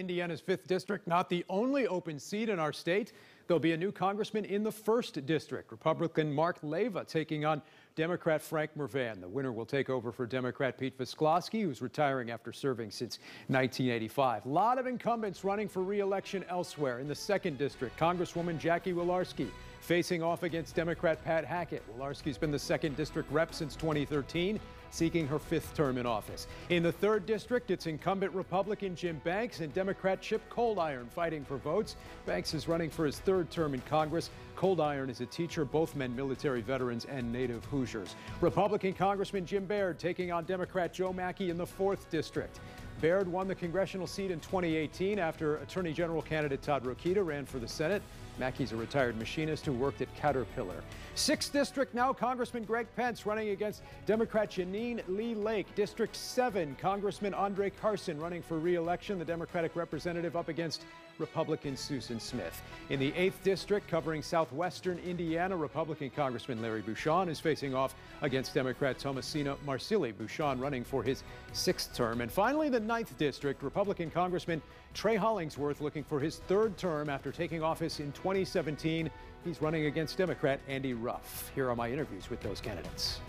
Indiana's 5th District, not the only open seat in our state. There'll be a new congressman in the 1st District. Republican Mark Leyva taking on Democrat Frank Mrvan. The winner will take over for Democrat Pete Visclosky, who's retiring after serving since 1985. A lot of incumbents running for re-election elsewhere. In the 2nd District, Congresswoman Jackie Walorski facing off against Democrat Pat Hackett. Walorski's been the 2nd District rep since 2013 seeking her fifth term in office. In the third district, it's incumbent Republican Jim Banks and Democrat Chip Coldiron fighting for votes. Banks is running for his third term in Congress. Coldiron is a teacher, both men military veterans and native Hoosiers. Republican Congressman Jim Baird taking on Democrat Joe Mackey in the fourth district. Baird won the congressional seat in 2018 after Attorney General candidate Todd Rokita ran for the Senate. Mackey's a retired machinist who worked at Caterpillar. Sixth district now, Congressman Greg Pence running against Democrat Jeannine Lee Lake. District 7, Congressman Andre Carson running for re-election. The Democratic representative up against Republican Susan Smith. In the 8th district, covering southwestern Indiana, Republican Congressman Larry Bucshon is facing off against Democrat Thomasina Marsili. Bucshon running for his sixth term. And finally, the 9th district, Republican Congressman Trey Hollingsworth looking for his third term after taking office in 2017. He's running against Democrat Andy Ruff. Here are my interviews with those candidates.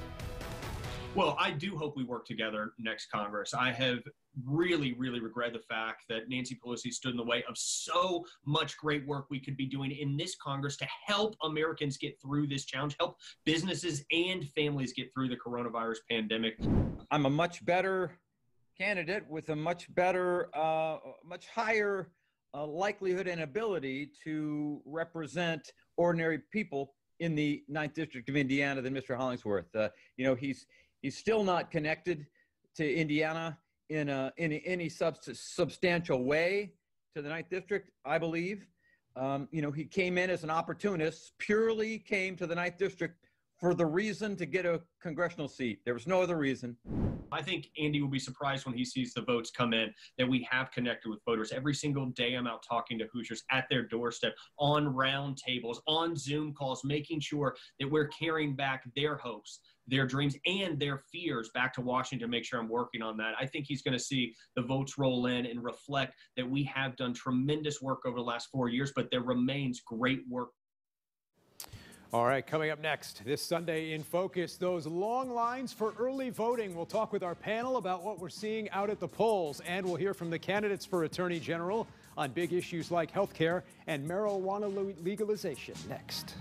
Well, I do hope we work together next Congress. I have really, really regret the fact that Nancy Pelosi stood in the way of so much great work we could be doing in this Congress to help Americans get through this challenge, help businesses and families get through the coronavirus pandemic. I'm a much better candidate with a much better, uh, much higher uh, likelihood and ability to represent ordinary people in the ninth district of Indiana than Mr. Hollingsworth. Uh, you know, he's he's still not connected to Indiana in a in a, any subst- substantial way to the ninth district. I believe. Um, you know, he came in as an opportunist, purely came to the ninth district for the reason to get a congressional seat. There was no other reason. I think Andy will be surprised when he sees the votes come in that we have connected with voters. Every single day I'm out talking to Hoosiers at their doorstep, on round tables, on Zoom calls, making sure that we're carrying back their hopes, their dreams, and their fears back to Washington to make sure I'm working on that. I think he's going to see the votes roll in and reflect that we have done tremendous work over the last four years, but there remains great work all right, coming up next, this Sunday in focus, those long lines for early voting. We'll talk with our panel about what we're seeing out at the polls, and we'll hear from the candidates for Attorney General on big issues like health care and marijuana legalization next.